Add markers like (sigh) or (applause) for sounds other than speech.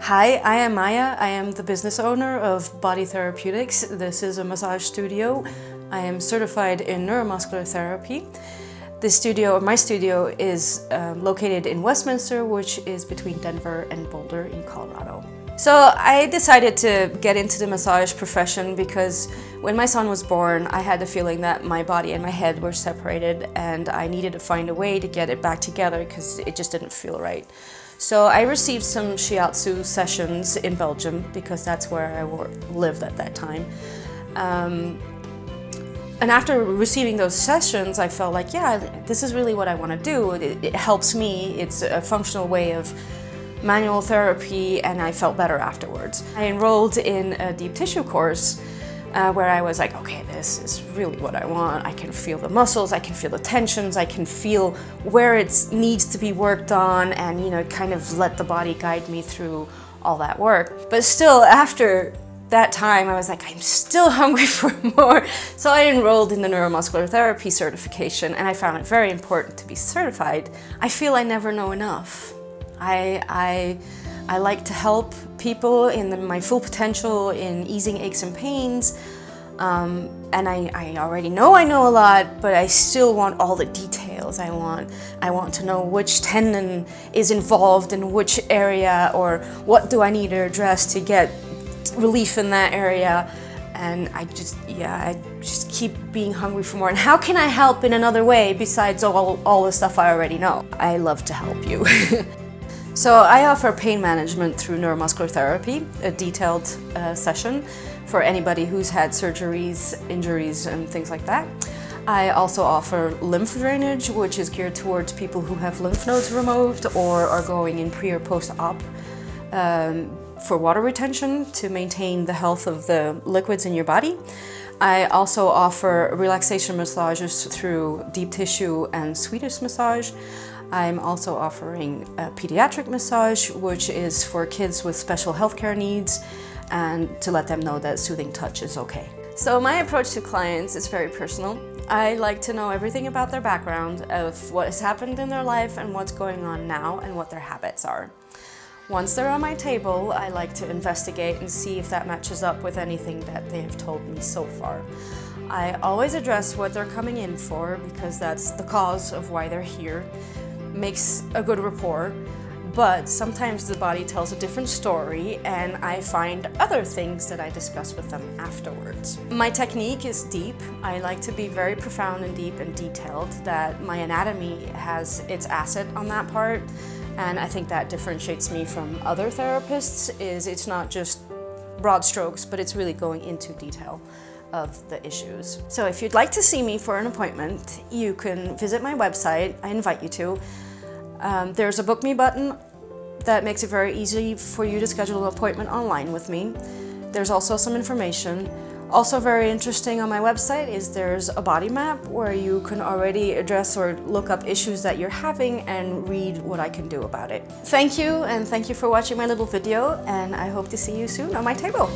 Hi, I am Maya. I am the business owner of Body Therapeutics. This is a massage studio. I am certified in neuromuscular therapy. This studio, my studio, is um, located in Westminster, which is between Denver and Boulder in Colorado. So I decided to get into the massage profession because when my son was born, I had the feeling that my body and my head were separated and I needed to find a way to get it back together because it just didn't feel right. So I received some shiatsu sessions in Belgium because that's where I lived at that time. Um, and after receiving those sessions, I felt like, yeah, this is really what I want to do. It, it helps me. It's a functional way of manual therapy and I felt better afterwards. I enrolled in a deep tissue course uh, where I was like, okay, this is really what I want. I can feel the muscles, I can feel the tensions, I can feel where it needs to be worked on and, you know, kind of let the body guide me through all that work. But still, after that time, I was like, I'm still (laughs) hungry for more. So I enrolled in the neuromuscular therapy certification and I found it very important to be certified. I feel I never know enough. I, I, I like to help people in the, my full potential in easing aches and pains. Um, and I, I already know I know a lot, but I still want all the details. I want, I want to know which tendon is involved in which area or what do I need to address to get relief in that area. And I just, yeah, I just keep being hungry for more. And how can I help in another way besides all, all the stuff I already know? I love to help you. (laughs) So I offer pain management through neuromuscular therapy, a detailed uh, session for anybody who's had surgeries, injuries and things like that. I also offer lymph drainage, which is geared towards people who have lymph nodes removed or are going in pre or post-op um, for water retention to maintain the health of the liquids in your body. I also offer relaxation massages through deep tissue and Swedish massage. I'm also offering a pediatric massage, which is for kids with special healthcare needs and to let them know that soothing touch is okay. So my approach to clients is very personal. I like to know everything about their background, of what has happened in their life and what's going on now and what their habits are. Once they're on my table, I like to investigate and see if that matches up with anything that they have told me so far. I always address what they're coming in for because that's the cause of why they're here makes a good rapport, but sometimes the body tells a different story and I find other things that I discuss with them afterwards. My technique is deep. I like to be very profound and deep and detailed, that my anatomy has its asset on that part. And I think that differentiates me from other therapists is it's not just broad strokes, but it's really going into detail of the issues. So if you'd like to see me for an appointment, you can visit my website. I invite you to. Um, there's a book me button that makes it very easy for you to schedule an appointment online with me. There's also some information. Also very interesting on my website is there's a body map where you can already address or look up issues that you're having and read what I can do about it. Thank you and thank you for watching my little video and I hope to see you soon on my table.